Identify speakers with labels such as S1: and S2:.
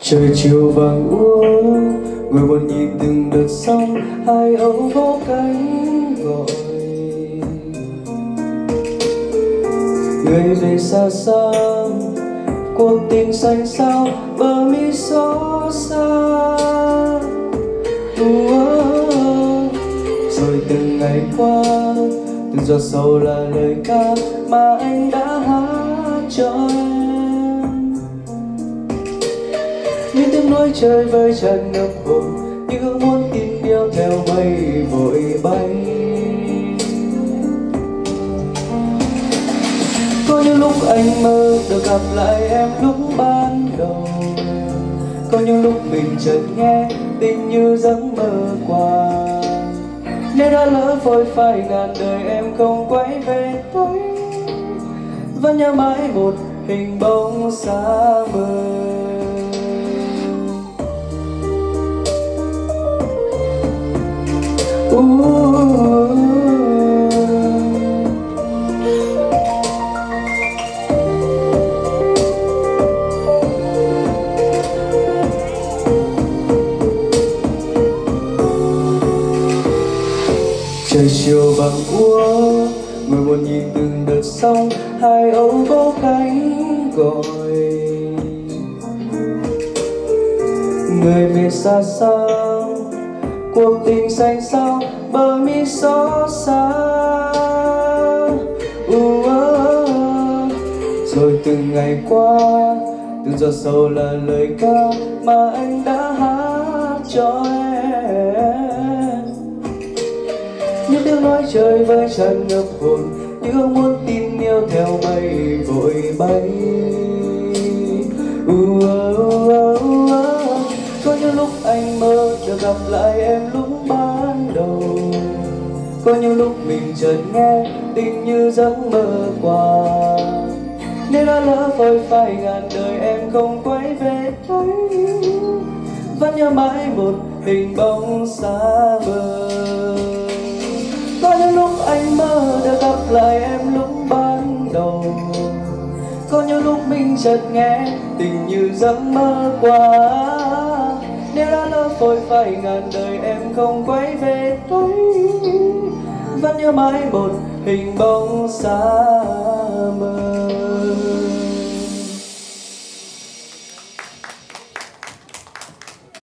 S1: trời chiều vàng úa người buồn nhìn từng đợt sóng hai hậu vô cánh gọi. Người về xa xa, cuộc tình xanh sao bờ mi xót xa. Rồi từng ngày qua, từng giọt sầu là lời ca mà anh đã hát cho em. Những trời nói chơi vơi tràn ngập hồn như muốn tin yêu theo mây vội bay. Có những lúc anh mơ được gặp lại em lúc ban đầu. Có những lúc mình chợt nghe tình như giấc mơ qua. Nếu đã lỡ phôi phai ngàn đời em không quay về tôi, vẫn nhớ mãi một hình bóng xa vời. Trời chiều bằng cua người buồn nhìn từng đợt sóng, hai âu vỗ cánh gọi người về xa xa cuộc tình xanh sao bờ mi xót xa. Uh, rồi từng ngày qua từng giọt sầu là lời ca mà anh đã hát cho em. Những tiếng nói trời với tràn ngập hồn những ước muốn tin yêu theo mây vội bay. Uh, uh, uh, uh. có những lúc anh mơ được gặp lại em lúc ban đầu. Có những lúc mình chợt nghe tình như giấc mơ qua. Nếu đã lỡ phơi phai ngàn đời em không quay về thấy. Vẫn nhớ mãi một hình bóng xa vời có những lúc anh mơ được gặp lại em lúc ban đầu. Có những lúc mình chợt nghe tình như giấc mơ qua nếu đã lỡ phôi phai ngàn đời em không quay về thấy vẫn nhớ mãi một hình bóng xa.